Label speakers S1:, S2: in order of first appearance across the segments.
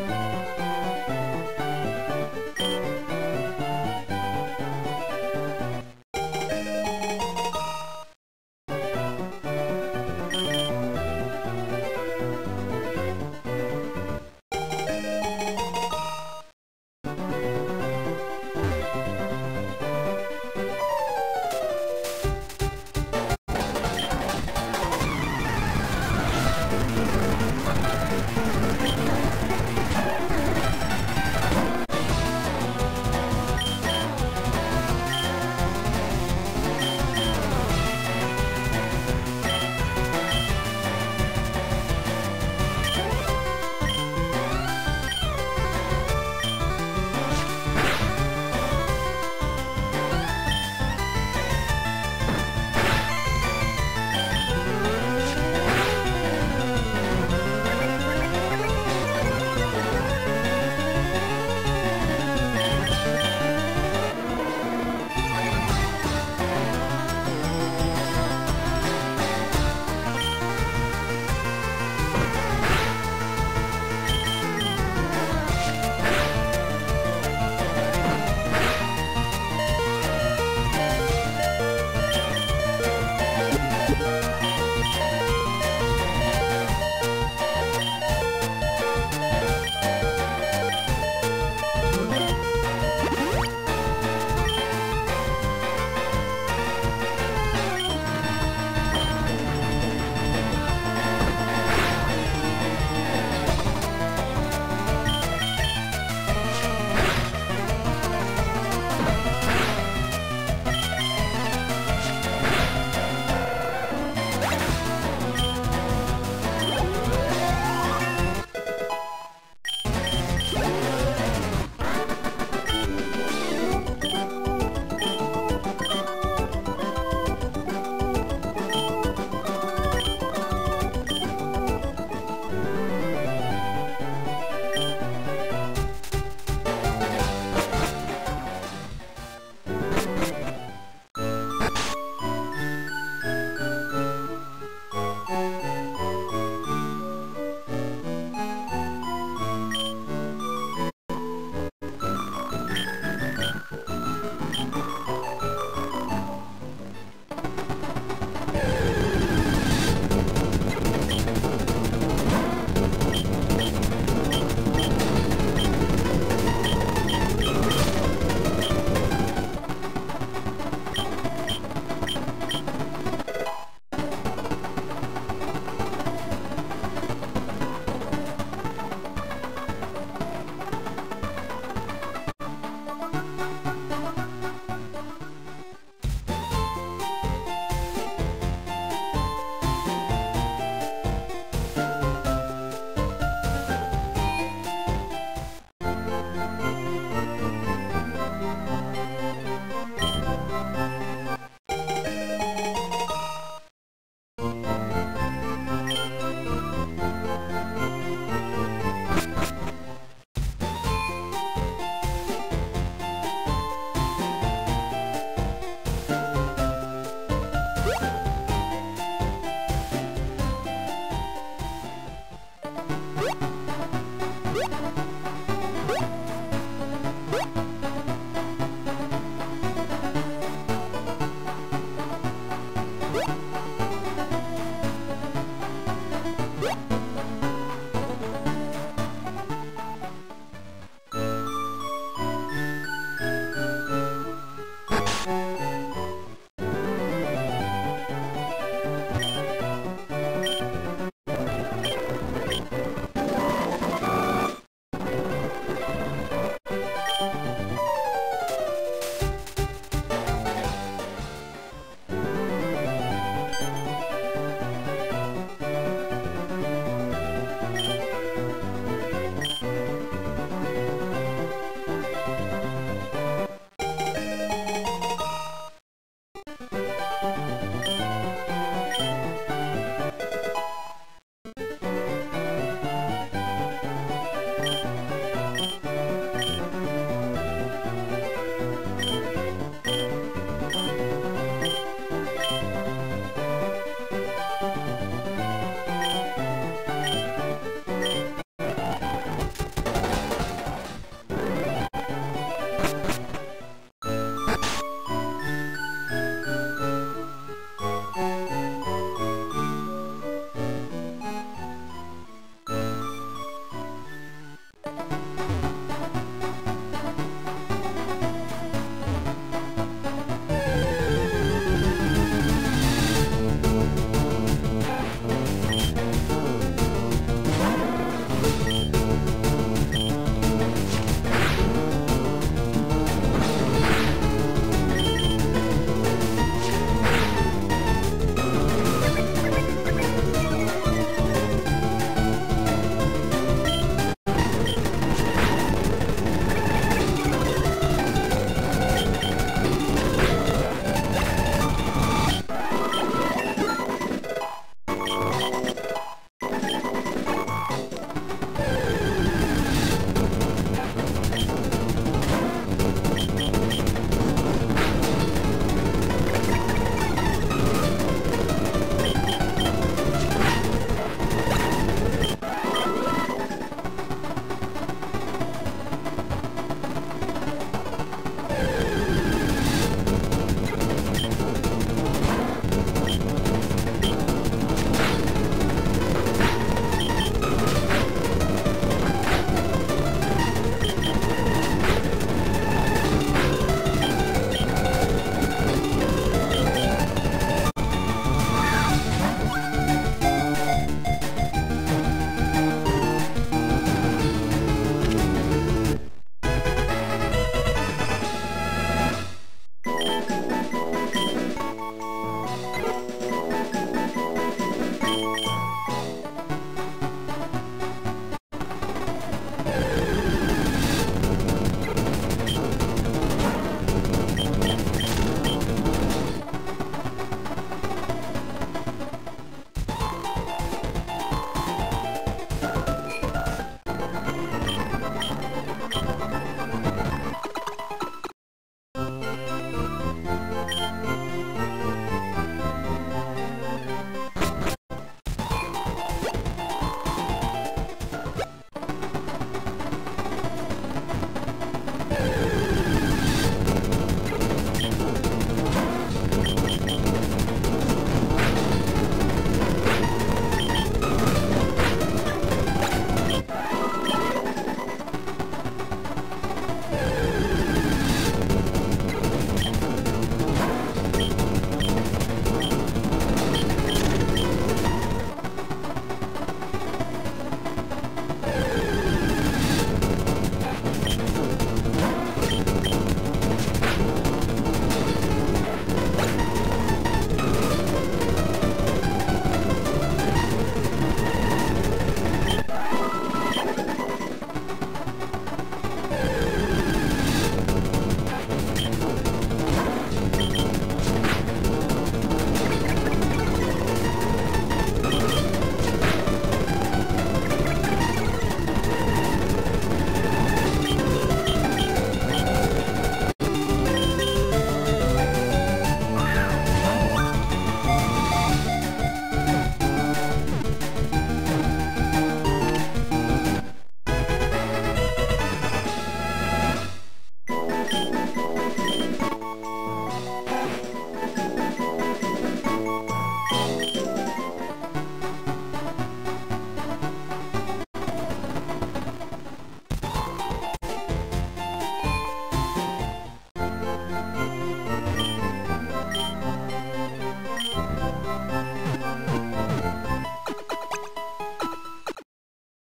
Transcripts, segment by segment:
S1: Música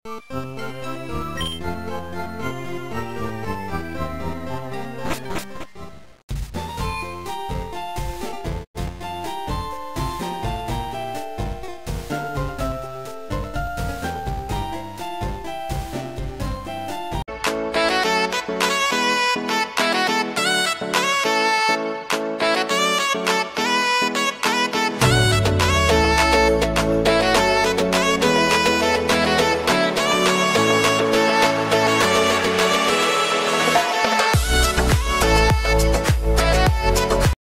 S1: you.